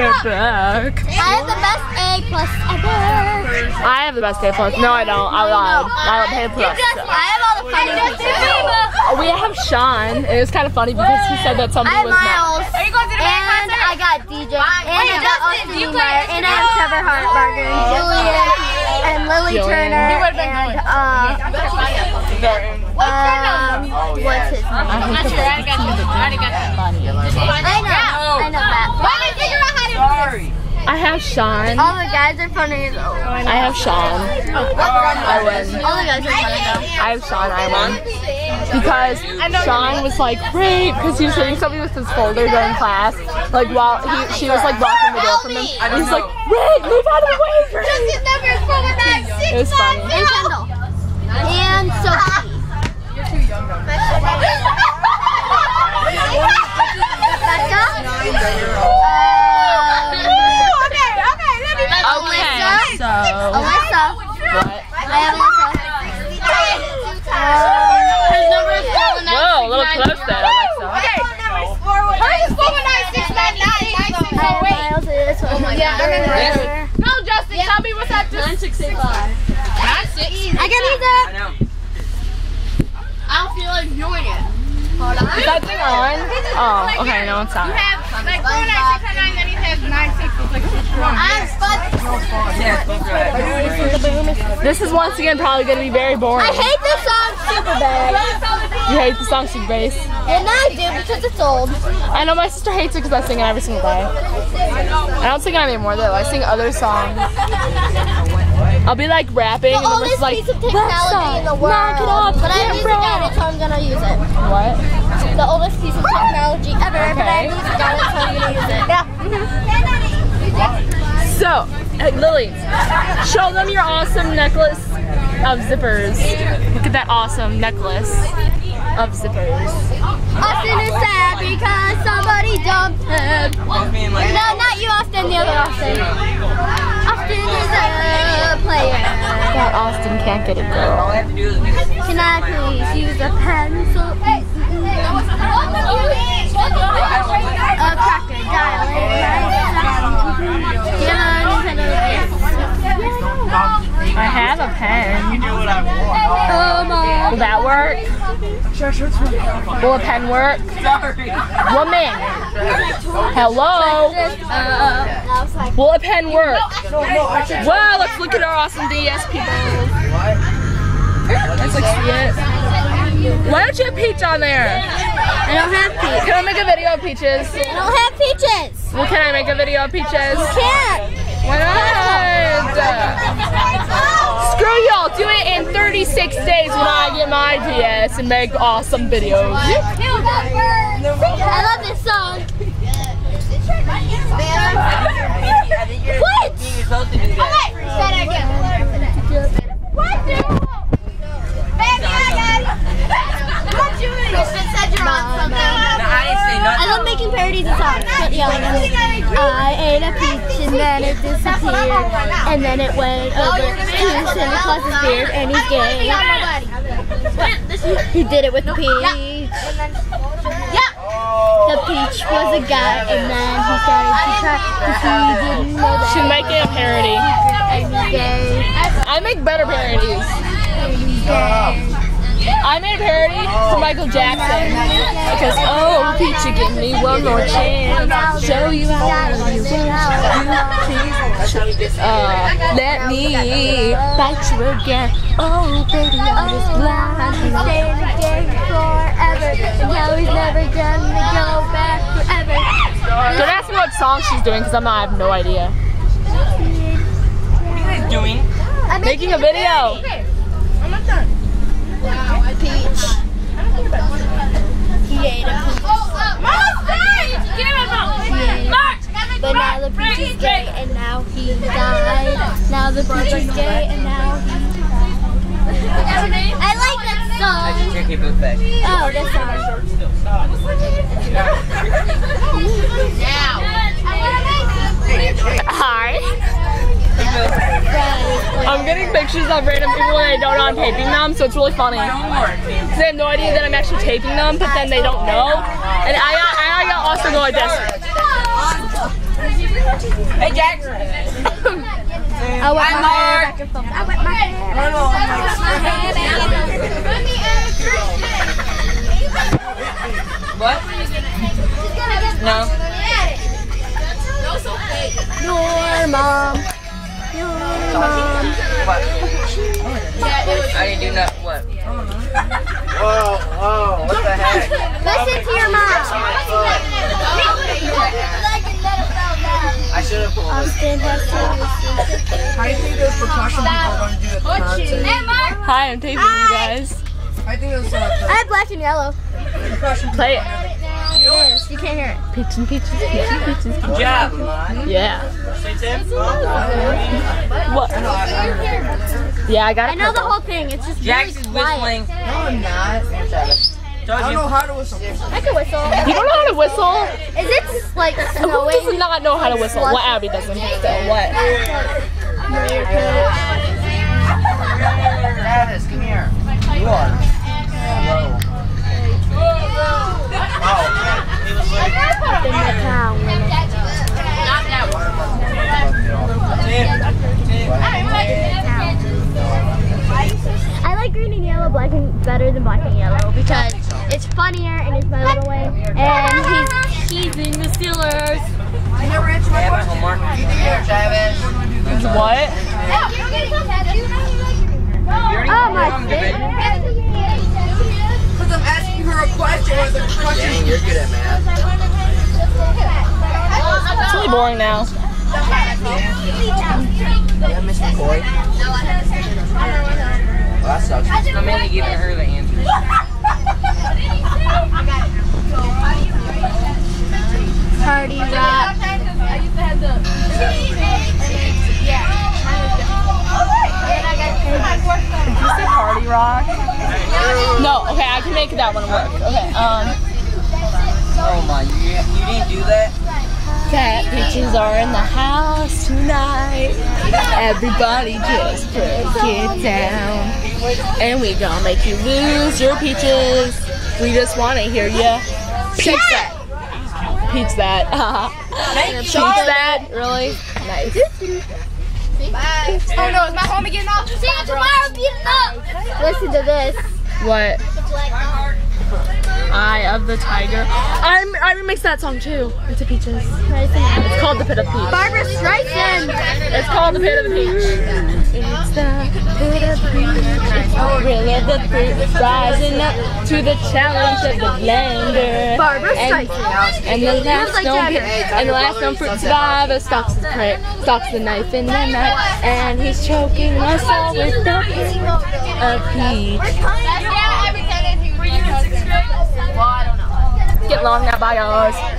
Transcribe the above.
We're back. I have the best A plus ever. I have the best A plus. No, I don't. I lied. I have A plus. so. I have all the funny pictures. We have Sean. It was kind of funny because he said that something I have was not. Miles. And I got DJ. And I got Austin Niemeyer. And I have Trevor Hartbarger. And Julian. And Lily Julian. Turner. And, uh, um, what's his name? I hate the I know. I know that. I have Sean. All the guys are funny though. I have Sean. Oh. I win. All the guys are funny though. I have Sean. I won. Because Sean was like, great, because he was hitting somebody with his folder during class. Like while he, she was like blocking the door from him. And he's like, Rick, move out of the way for me. It was funny. And Kendall. And Sophie. Becca. Um, Okay, so Alyssa. what? I have Alyssa. His number is Whoa, a little close there, Alexa. Oh, Miles is. My god. No, Justin, tell me what's that. Nine six eight five. Nine six. I can use that. I don't feel like doing it. Is that thing on? Oh, okay, no, it's not. Have like four nine six and nine, then he has nine six. It's like six one. This is once again probably going to be very boring. I hate this song super bad. You hate the song Super Bass? And I do because it's old. I know my sister hates it because I sing it every single day. I don't sing it anymore though. I sing other songs. I'll be like rapping The and then oldest it's like, piece of "That technology in the world. knock it off, But I'm using bro." it, so I'm gonna use it. What? The oldest piece of technology ever, but Okay. I'm using it, so I'm gonna use it. Yeah. So, hey, Lily, show them your awesome necklace of zippers. Look at that awesome necklace of zippers. Austin is sad because somebody dumped him. No, not you, Austin. The other Austin. Austin is a player. That Austin can't get a girl. Can I please use a pencil? A crocodile in my Do you have a Nintendo I have a pen. Come oh, on. Will that work? Will a pen work? Woman. Hello. Uh, Will a pen work? Wow, let's look at our awesome DS people. Let's like see it. Why don't you have Peach on there? I don't have peach. Can I make a video of Peaches? I don't have peaches. Well, can I make a video of Peaches? You Can't. Why not? 36 days when I get my DS and make awesome videos. I love this song. What? Okay, again. What? Baby, I it. You said. I love making parodies of songs. I ate a peach and then it disappeared. And then it went over to Santa Claus's beard and he's gay. He did it with the peach. Yeah! The peach was a guy and then he started to cry because he didn't know that Should make it a parody. and he's gay. I make better parodies. And he's gay. I made a parody for Michael Jackson because oh, Peach, you give me one more chance, show you how you Uh, let me bite you again. Oh, baby, I'm just blind. He's staying in the game forever. And now he's never gonna go back forever. Don't ask me what song she's doing because I'm not. I have no idea. What are doing? I'm Making a video. peach. He ate a peach. But now the peach is gay and now he died. Now the peach is gay and now I like that song. Check it back. Oh, this song. Hi. I'm getting pictures of random people and I don't know I'm taping them, so it's really funny. Because they have no idea that I'm actually taping them, but then they don't know. And I, I, I also go like this. I wet my hair back and forth. I wet my hair. No, no, I'm like, What? No. Your mom. Your mom. What? I didn't do nothing. What? whoa, whoa, what the heck? Listen to your mom. I should have pulled this. Austin has How do you think those percussion people are going to do at the concert? Hi, I'm taping you guys. I think those uh, I have black and yellow. percussion Play it. It is. You can't hear it. Peach and peaches, peach peaches. Good job. Yeah. Say Tim? What? Yeah, I got it. I it. know the whole thing. It's just Jax really is quiet. whistling. No, I'm not. I don't know how to whistle. I can whistle. You don't know how to whistle? Is it like Who does not know how to whistle? What Abby doesn't? So what? Travis, come here. You are. Whoa. In the town. I like green and yellow black and better than black and yellow because it's funnier and it's my little way. And he's teasing the Steelers. You never answered my I have my question. homework. You think you're Travis? What? Oh my goodness. Because I'm asking her a question with a question. Dang, you're good at math. It's really boring now. Yeah, Miss McCoy. Well, that sucks. I'm mainly giving her the answer. Party rock. Did you say party rock? No. Okay, I can make that one work. Okay. Um. Oh my, you, you didn't do that? Fat peaches are in the house tonight. Everybody just break it down. And we gonna make you lose your peaches. We just wanna hear ya. Peach that. Peach that. Peach that. Really? Nice. Bye. Oh no, is my home again now? See you tomorrow, beautiful. Listen to this. What? Eye of the Tiger. I'm, I remixed that song too. It's a peaches. It's called The Pit of Peach. Barbra Streisand. It's called The Pit of the Peach. It's the pit of peach. Oh, Thrill of the fruit. Rising up to the challenge of the blender. Barbara And, Streisand. and the last like Jagger. and the last known fruit survivor stalks the prey, stalks the knife in the night, and he's choking us all with the pit of peach. Yeah, every 10 in here. Were you in sixth grade? Well, I don't know. Get long now, bye guys.